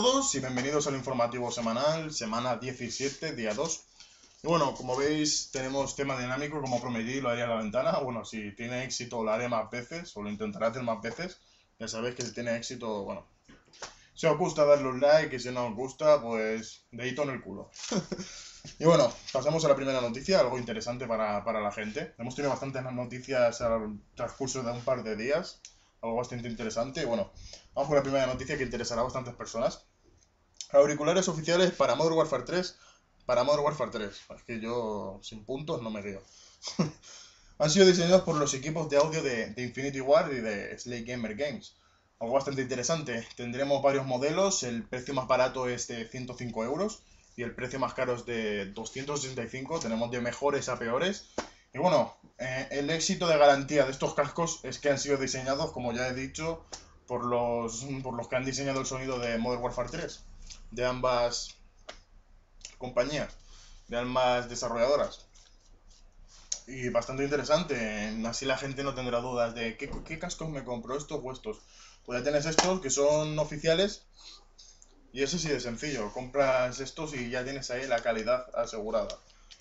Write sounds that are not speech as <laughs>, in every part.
Todos y bienvenidos al informativo semanal, semana 17, día 2. Y bueno, como veis, tenemos tema dinámico, como prometí, lo haría a la ventana. Bueno, si tiene éxito lo haré más veces, o lo intentaré hacer más veces. Ya sabéis que si tiene éxito, bueno. Si os gusta, darle un like, y si no os gusta, pues dedito en el culo. <laughs> y bueno, pasamos a la primera noticia, algo interesante para, para la gente. Hemos tenido bastantes noticias al transcurso de un par de días, algo bastante interesante. Y bueno, vamos con la primera noticia que interesará a bastantes personas. Auriculares oficiales para Modern Warfare 3 para Modern Warfare 3. Es que yo sin puntos no me río. <laughs> Han sido diseñados por los equipos de audio de, Infinity Ward y de Slay Gamer Games. Algo bastante interesante. Tendremos varios modelos. El precio más barato es de 105 euros y el precio más caro es de 265. Tenemos de mejores a peores. Y bueno, eh, el éxito de garantía de estos cascos es que han sido diseñados, como ya he dicho, por los, por los que han diseñado el sonido de Modern Warfare 3. De ambas compañías, de almas desarrolladoras. Y bastante interesante, así la gente no tendrá dudas de qué, qué cascos me compro, estos o estos. Pues ya tienes estos que son oficiales y eso sí de sencillo, compras estos y ya tienes ahí la calidad asegurada.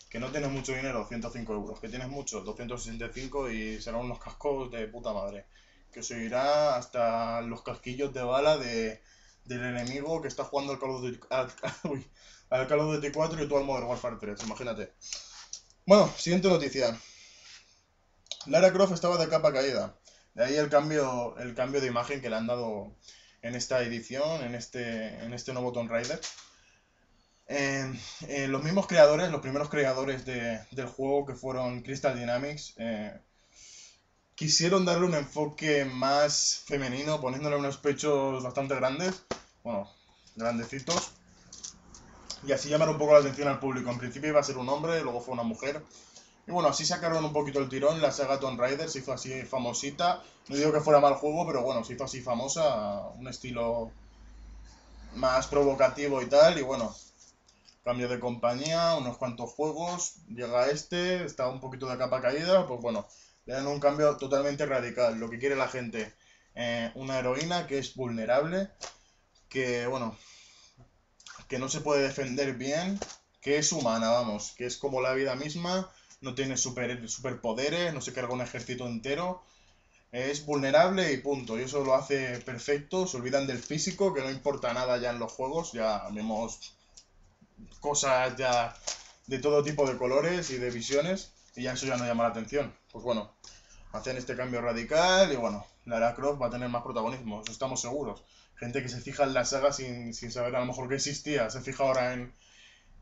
Que no tienes mucho dinero, 105 euros. Que tienes mucho, 265 y serán unos cascos de puta madre. Que se irá hasta los casquillos de bala de, del enemigo que está jugando al Call of Duty, al, <laughs> Call of Duty 4 y tú al Modern Warfare 3, imagínate. Bueno, siguiente noticia. Lara Croft estaba de capa caída. De ahí el cambio, el cambio de imagen que le han dado en esta edición, en este, en este nuevo Tomb Raider. Eh, eh, los mismos creadores, los primeros creadores de, del juego que fueron Crystal Dynamics, eh, quisieron darle un enfoque más femenino, poniéndole unos pechos bastante grandes, bueno, grandecitos, y así llamar un poco la atención al público. En principio iba a ser un hombre, luego fue una mujer. Y bueno, así sacaron un poquito el tirón. La saga Tomb Raider se hizo así famosita. No digo que fuera mal juego, pero bueno, se hizo así famosa. Un estilo más provocativo y tal. Y bueno, cambio de compañía, unos cuantos juegos. Llega este, está un poquito de capa caída. Pues bueno, le dan un cambio totalmente radical. Lo que quiere la gente. Eh, una heroína que es vulnerable. Que bueno, que no se puede defender bien, que es humana, vamos, que es como la vida misma, no tiene super, superpoderes, no se carga un ejército entero, es vulnerable y punto, y eso lo hace perfecto, se olvidan del físico, que no importa nada ya en los juegos, ya vemos cosas ya de todo tipo de colores y de visiones, y ya eso ya no llama la atención. Pues bueno, hacen este cambio radical y bueno, Lara Croft va a tener más protagonismo, eso estamos seguros gente que se fija en la saga sin, saber a lo mejor que existía, se fija ahora en,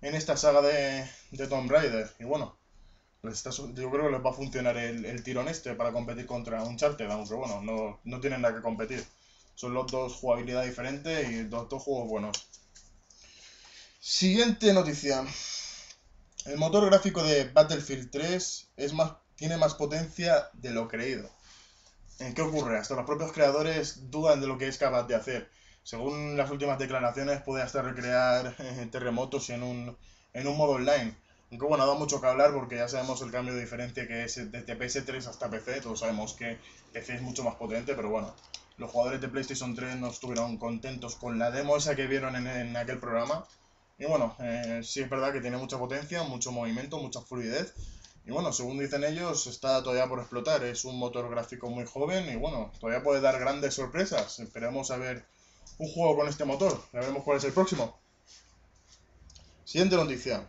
esta saga de, de Tomb Raider. Y bueno, yo creo que les va a funcionar el, tirón este para competir contra Uncharted, aunque bueno, no, no tienen nada que competir. Son los dos jugabilidad diferente y dos, dos juegos buenos. Siguiente noticia. El motor gráfico de Battlefield 3 es más, tiene más potencia de lo creído. ¿En qué ocurre? Hasta los propios creadores dudan de lo que es capaz de hacer. Según las últimas declaraciones, puede hasta recrear eh, terremotos en un, en un modo online. Aunque bueno, da mucho que hablar porque ya sabemos el cambio de diferencia que es desde PS3 hasta PC. Todos sabemos que PC es mucho más potente, pero bueno, los jugadores de PlayStation 3 no estuvieron contentos con la demo esa que vieron en, aquel programa. Y bueno, eh, sí es verdad que tiene mucha potencia, mucho movimiento, mucha fluidez. Y bueno, según dicen ellos, está todavía por explotar. Es un motor gráfico muy joven y bueno, todavía puede dar grandes sorpresas. Esperemos a ver un juego con este motor. Ya veremos cuál es el próximo. Siguiente noticia.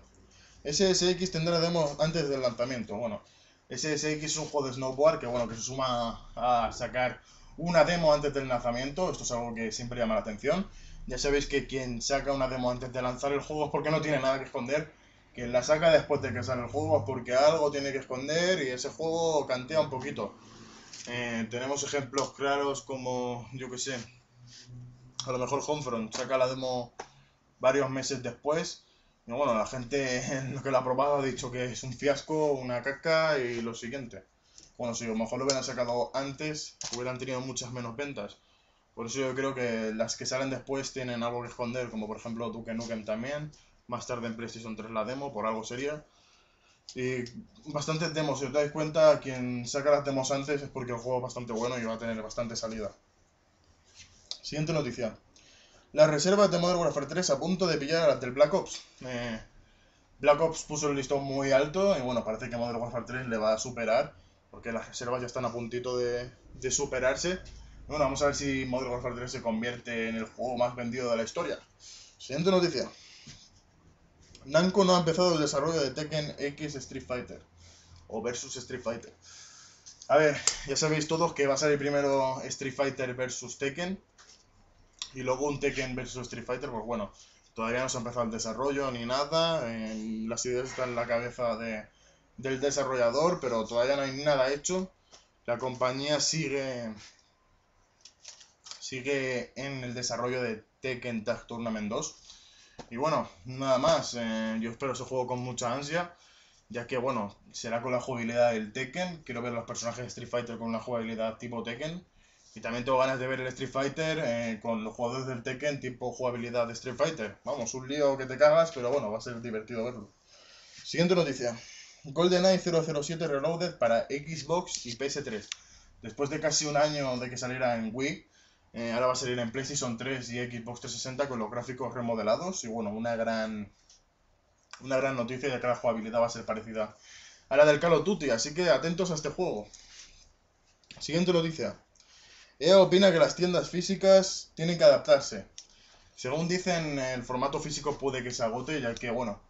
SSX tendrá demo antes del lanzamiento. Bueno, SSX es un juego de snowboard que bueno, que se suma a sacar una demo antes del lanzamiento. Esto es algo que siempre llama la atención. Ya sabéis que quien saca una demo antes de lanzar el juego es porque no tiene nada que esconder quien la saca después de que sale el juego es porque algo tiene que esconder y ese juego cantea un poquito. Eh, tenemos ejemplos claros como, yo que sé, a lo mejor Homefront saca la demo varios meses después. Y bueno, la gente <laughs> lo que la ha probado ha dicho que es un fiasco, una caca y lo siguiente. Bueno, si a lo mejor lo hubieran sacado antes, hubieran tenido muchas menos ventas. Por eso yo creo que las que salen después tienen algo que esconder, como por ejemplo Duke Nukem también más tarde en PlayStation 3 la demo, por algo sería. Y bastantes demos, si os dais cuenta, quien saca las demos antes es porque el juego es bastante bueno y va a tener bastante salida. Siguiente noticia. Las reservas de Modern Warfare 3 a punto de pillar a las del Black Ops. Eh, Black Ops puso el listón muy alto y bueno, parece que Modern Warfare 3 le va a superar porque las reservas ya están a puntito de, superarse. Bueno, vamos a ver si Modern Warfare 3 se convierte en el juego más vendido de la historia. Siguiente noticia. Namco no ha empezado el desarrollo de Tekken X Street Fighter o versus Street Fighter. A ver, ya sabéis todos que va a salir primero Street Fighter versus Tekken y luego un Tekken versus Street Fighter, pues bueno, todavía no se ha empezado el desarrollo ni nada, las ideas están en la cabeza de, del desarrollador, pero todavía no hay nada hecho. La compañía sigue sigue en el desarrollo de Tekken Tag Tournament 2. Y bueno, nada más, eh, yo espero ese juego con mucha ansia, ya que bueno, será con la jugabilidad del Tekken, quiero ver los personajes de Street Fighter con una jugabilidad tipo Tekken. Y también tengo ganas de ver el Street Fighter eh, con los jugadores del Tekken tipo jugabilidad de Street Fighter. Vamos, un lío que te cagas, pero bueno, va a ser divertido verlo. Siguiente noticia. GoldenEye 007 Reloaded para Xbox y PS3. Después de casi un año de que saliera en Wii, eh, ahora va a salir en PlayStation 3 y Xbox 360 con los gráficos remodelados. Y bueno, una gran, una gran noticia ya que la jugabilidad va a ser parecida a la del Call of Duty. Así que atentos a este juego. Siguiente noticia. EA opina que las tiendas físicas tienen que adaptarse. Según dicen, el formato físico puede que se agote, ya que, bueno,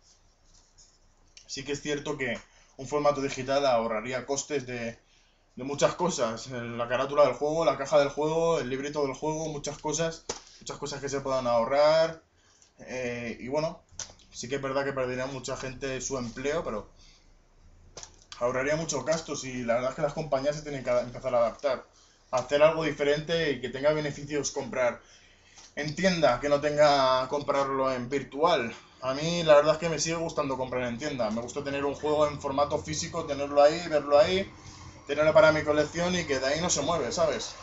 sí que es cierto que un formato digital ahorraría costes de de muchas cosas. La carátula del juego, la caja del juego, el librito del juego, muchas cosas. Muchas cosas que se puedan ahorrar. Eh, y bueno, sí que es verdad que perdería mucha gente su empleo, pero ahorraría muchos gastos y la verdad es que las compañías se tienen que empezar a adaptar. A hacer algo diferente y que tenga beneficios comprar en tienda, que no tenga comprarlo en virtual. A mí la verdad es que me sigue gustando comprar en tienda. Me gusta tener un juego en formato físico, tenerlo ahí, verlo ahí tenerlo para mi colección y que de ahí no se mueve, ¿sabes?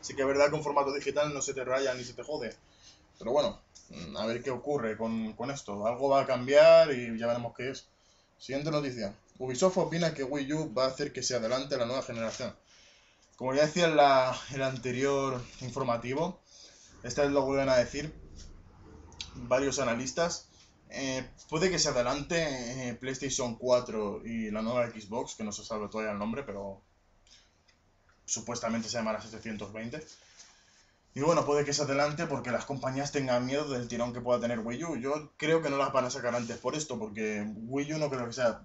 Sí que es verdad que un formato digital no se te raya ni se te jode. Pero bueno, a ver qué ocurre con, con esto. Algo va a cambiar y ya veremos qué es. Siguiente noticia. Ubisoft opina que Wii U va a hacer que se adelante la nueva generación. Como ya decía en la, el anterior informativo, esta vez lo vuelven a decir varios analistas. Eh, puede que se adelante eh, PlayStation 4 y la nueva Xbox, que no se sabe todavía el nombre, pero supuestamente se llamará 720. Y bueno, puede que se adelante porque las compañías tengan miedo del tirón que pueda tener Wii U. Yo creo que no las van a sacar antes por esto, porque Wii U no creo que sea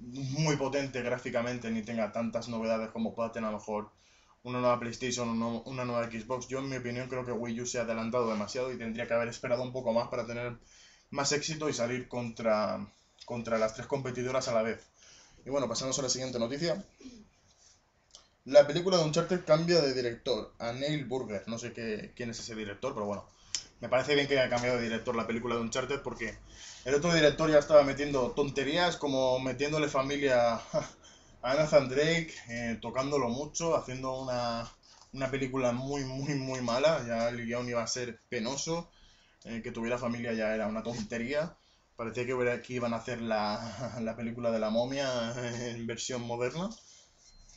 muy potente gráficamente ni tenga tantas novedades como pueda tener a lo mejor una nueva PlayStation una nueva Xbox. Yo en mi opinión creo que Wii U se ha adelantado demasiado y tendría que haber esperado un poco más para tener más éxito y salir contra, contra las tres competidoras a la vez. Y bueno, pasamos a la siguiente noticia. La película de Uncharted cambia de director a Neil Burger. No sé qué, quién es ese director, pero bueno. Me parece bien que haya cambiado de director la película de Uncharted porque el otro director ya estaba metiendo tonterías como metiéndole familia <laughs> a Nathan Drake, eh, tocándolo mucho, haciendo una, una película muy, muy, muy mala. Ya el guion iba a ser penoso. Eh, que tuviera familia ya era una tontería. Parecía que, que iban a hacer la, <laughs> la película de la momia en versión moderna.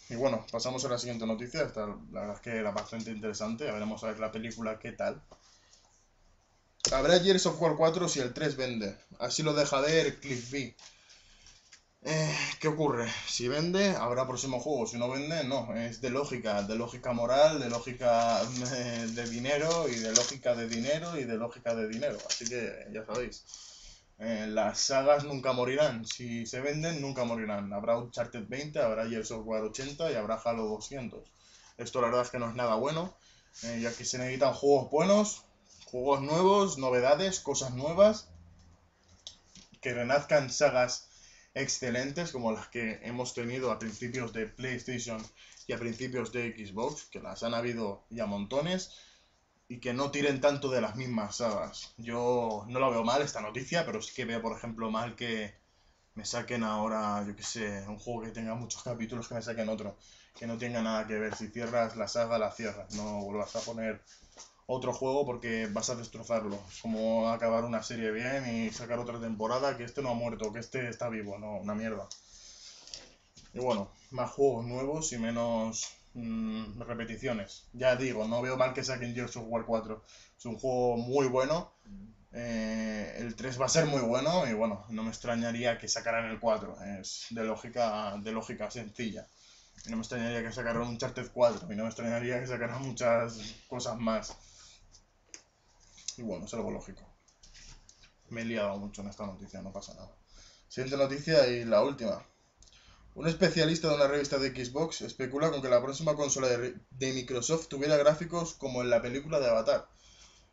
Y bueno, pasamos a la siguiente noticia. Esta, la verdad es que era bastante interesante. Ya veremos a ver la película qué tal. Habrá Gears of War 4 si el 3 vende. Así lo deja ver Cliff B. Eh, ¿Qué ocurre? Si vende, habrá próximo juego. Si no vende, no. Es de lógica, de lógica moral, de lógica eh, de dinero y de lógica de dinero y de lógica de dinero. Así que ya sabéis. Eh, las sagas nunca morirán. Si se venden, nunca morirán. Habrá Uncharted 20, habrá Gears of War 80 y habrá Halo 200. Esto la verdad es que no es nada bueno, ya que se necesitan juegos buenos, juegos nuevos, novedades, cosas nuevas, que renazcan sagas excelentes como las que hemos tenido a principios de PlayStation y a principios de Xbox, que las han habido ya montones, y que no tiren tanto de las mismas sagas. Yo no lo veo mal esta noticia, pero sí que veo, por ejemplo, mal que me saquen ahora, yo que sé, un juego que tenga muchos capítulos, que me saquen otro, que no tenga nada que ver. Si cierras la saga, la cierras, no vuelvas a poner otro juego porque vas a destrozarlo. Es como acabar una serie bien y sacar otra temporada que este no ha muerto, que este está vivo, no, una mierda. Y bueno, más juegos nuevos y menos mm, repeticiones. Ya digo, no veo mal que saquen Gears of War 4. Es un juego muy bueno. Eh, el 3 va a ser muy bueno y bueno, no me extrañaría que sacaran el 4. Es de lógica, de lógica sencilla. Y no me extrañaría que sacaran un Charter 4 y no me extrañaría que sacaran muchas cosas más. Y bueno, es algo lógico. Me he liado mucho en esta noticia, no pasa nada. Siguiente noticia y la última. Un especialista de una revista de Xbox especula con que la próxima consola de, Microsoft tuviera gráficos como en la película de Avatar.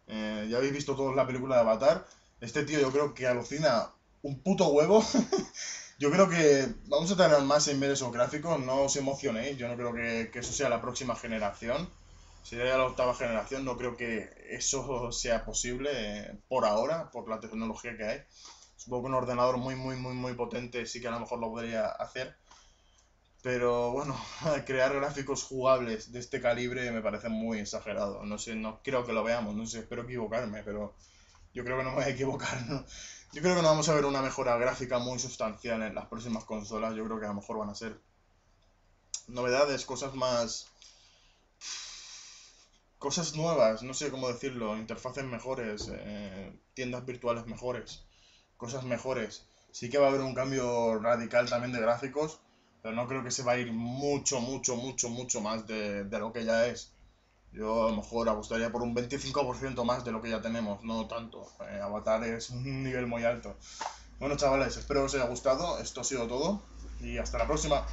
Eh, ya habéis visto todos la película de Avatar. Este tío yo creo que alucina un puto huevo. <laughs> yo creo que vamos a tener más en ver esos gráficos, no os emocionéis. Yo no creo que, eso sea la próxima generación. Sería la octava generación, no creo que eso sea posible eh, por ahora, por la tecnología que hay. Supongo que un ordenador muy, muy, muy, muy potente sí que a lo mejor lo podría hacer. Pero bueno, <laughs> crear gráficos jugables de este calibre me parece muy exagerado. No sé, no creo que lo veamos, no sé, espero equivocarme, pero yo creo que no me voy a equivocar. Yo creo que no vamos a ver una mejora gráfica muy sustancial en las próximas consolas. Yo creo que a lo mejor van a ser novedades, cosas más... Cosas nuevas, no sé cómo decirlo, interfaces mejores, eh, tiendas virtuales mejores, cosas mejores. Sí que va a haber un cambio radical también de gráficos, pero no creo que se va a ir mucho, mucho, mucho, mucho más de, lo que ya es. Yo a lo mejor apostaría por un 25% más de lo que ya tenemos, no tanto. Eh, Avatar es un <laughs> nivel muy alto. Bueno, chavales, espero que os haya gustado. Esto ha sido todo y hasta la próxima.